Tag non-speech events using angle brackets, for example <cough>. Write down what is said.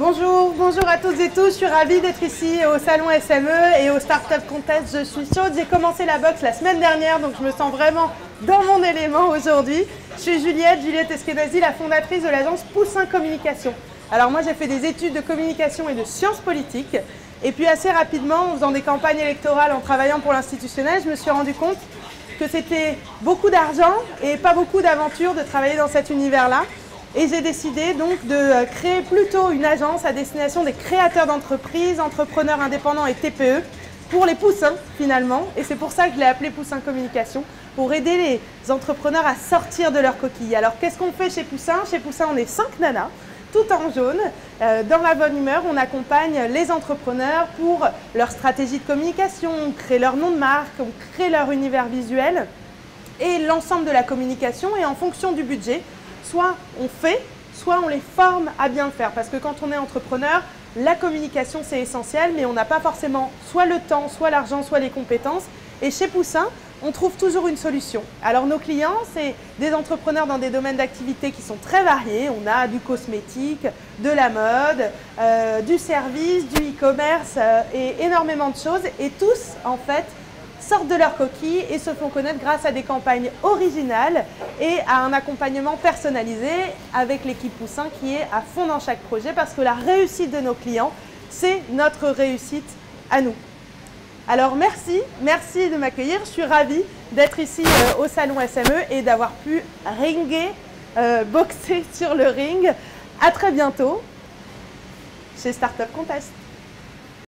Bonjour, bonjour à toutes et tous. Je suis ravie d'être ici au salon SME et au Startup Contest. Je suis chaude. J'ai commencé la boxe la semaine dernière, donc je me sens vraiment dans mon élément aujourd'hui. Je suis Juliette, Juliette Eskenazi, la fondatrice de l'agence Poussin Communication. Alors moi, j'ai fait des études de communication et de sciences politiques. Et puis assez rapidement, en faisant des campagnes électorales, en travaillant pour l'institutionnel, je me suis rendu compte que c'était beaucoup d'argent et pas beaucoup d'aventure de travailler dans cet univers-là. Et j'ai décidé donc de euh, créer plutôt une agence à destination des créateurs d'entreprises, entrepreneurs indépendants et TPE pour les poussins finalement. Et c'est pour ça que je l'ai appelé Poussin Communication, pour aider les entrepreneurs à sortir de leur coquille. Alors qu'est-ce qu'on fait chez Poussin? Chez Poussin, on est cinq nanas, tout en jaune. Euh, dans la bonne humeur, on accompagne les entrepreneurs pour leur stratégie de communication, on crée leur nom de marque, on crée leur univers visuel et l'ensemble de la communication. Et en fonction du budget, soit on fait, soit on les forme à bien le faire. Parce que quand on est entrepreneur, la communication c'est essentiel, mais on n'a pas forcément soit le temps, soit l'argent, soit les compétences. Et chez Poussin, on trouve toujours une solution. Alors nos clients, c'est des entrepreneurs dans des domaines d'activité qui sont très variés. On a du cosmétique, de la mode, euh, du service, du e-commerce euh, et énormément de choses. Et tous, en fait, sortent de leur coquille et se font connaître grâce à des campagnes originales et à un accompagnement personnalisé avec l'équipe Poussin qui est à fond dans chaque projet parce que la réussite de nos clients, c'est notre réussite à nous. Alors merci, merci de m'accueillir. Je suis ravie d'être ici euh, au salon SME et d'avoir pu ringuer, euh, boxer <laughs> sur le ring. À très bientôt chez Startup Contest.